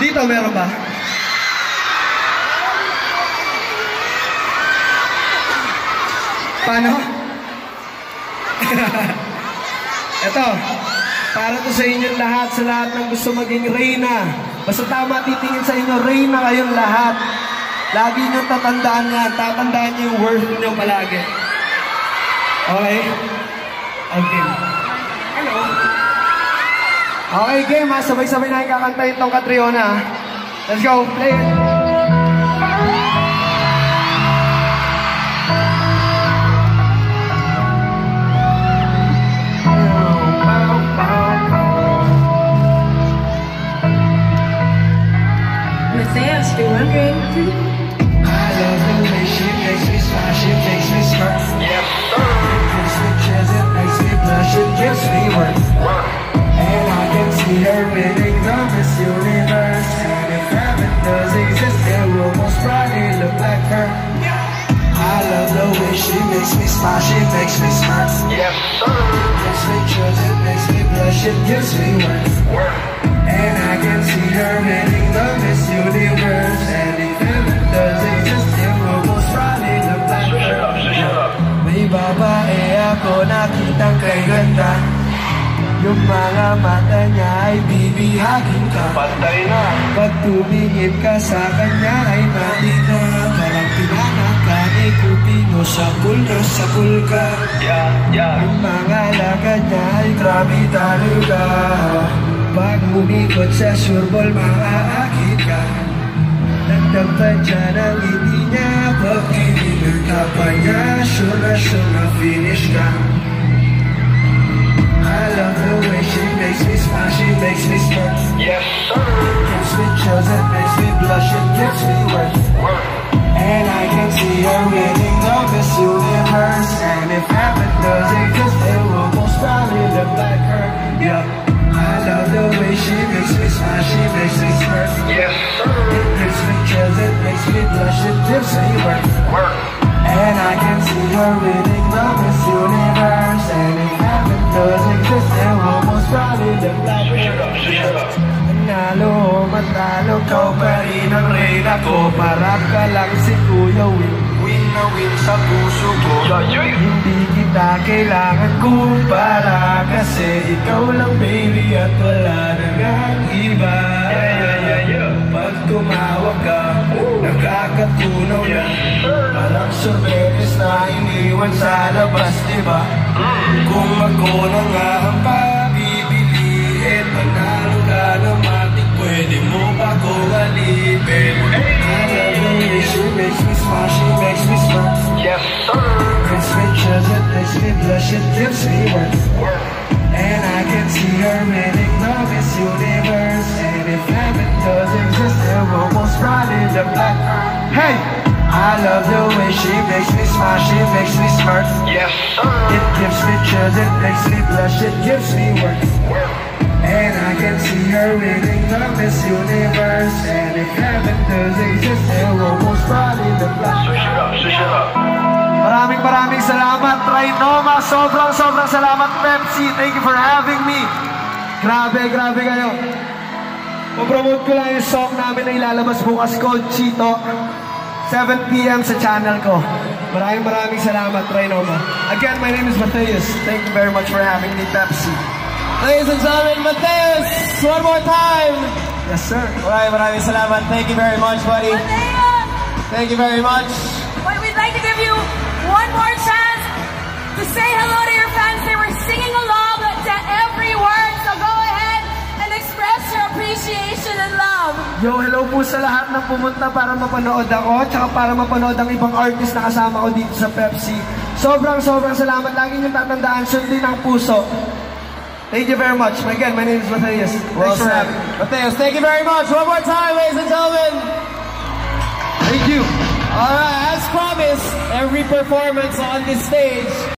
Dito, meron ba? Paano? Ito, para to sa inyong lahat, sa lahat ng gusto maging reyna. Basta tama titingin sa inyo, reyna kayong lahat. Lagi nyo tatandaan yan, tatandaan nyo yung worth nyo palagi. Okay? Okay. Hello. Okay, game ha. Sabay-sabay na yung kakantayin tong Catriona. ha? Let's go, play it. The Universe. And if heaven does exist, it will most probably look like her. I love the way she makes me smile, she makes me sir. It gives me chills, it makes me blush, it gives me. Work. And I can see her winning the Miss Universe And if heaven does exist, it will most probably look like Switch it up, switch it her up. May babae ako nakitang kay ganda Yung mga mata niya ay bibihagin ka. Pantay na. Pag tumingin ka sa kanya ay matita Parang pinanakan ay kupino sa pulga sa pulga Yeah, yeah. ang mga lakad niya ay grabe talaga. Pag umikot sa sureball, maaakit ka. Nagdag pa dyan ang ngiti niya Pag kinilig ka pa niya Sure na sure na finish ka I love the way she makes me smile She makes me smirk Yes, sir. Gives me chills, it makes me blush It gives me worth Work. and I can see her winning the Miss Universe And if heaven does exist, it will most probably look like her Yeah, I love the way she makes me smile, she makes me smirk Yes, sir. It gives me chills, it makes me blush, it gives me worth Work. And I can see her winning Matalo, kau pa rin ang reyna ko Para ka lang si Kuya Win Win na win sa puso ko. Hindi kita kailangan kumpara Kasi ikaw lang baby at wala nang ang iba. Pag tumawag ka, nakakatunaw na Parang sorbetes na iniwan sa labas, diba? Kung ako na nga ang I love the way she makes me smile, she makes me smirk Yes, sir. It gives me chills, it makes me blush, it gives me Work. And I can see her winning the Miss Universe And if heaven does exist, it will most probably look like Switch it up, switch it up. Maraming maraming salamat, Trinoma. Sobrang sobrang salamat, Pepsi. Thank you for having me. Grabe, grabe kayo. Papromote ko lang yung song namin na ilalabas bukas ko, Chito. 7pm sa channel ko. Maraming maraming salamat, Trinoma. Again, my name is Mateus. Thank you very much for having me, Pepsi. Ladies and gentlemen, Mateus, one more time. Yes, sir. Maraming maraming salamat. Thank you very much, buddy. Mateus! Thank you very much. But we'd like to give you one more chance to say hello to your fans. They were singing Yo, hello po sa lahat ng pumunta para mapanood ako tsaka para mapanood ang ibang artist na kasama ko dito sa Pepsi. Sobrang sobrang salamat. Lagi niyong tatandaan, sundin ang puso. Thank you very much. Again, my name is Matthias. Well Thanks for having me. Mateus, thank you very much. One more time, ladies and gentlemen. Thank you. All right, as promised, every performance on this stage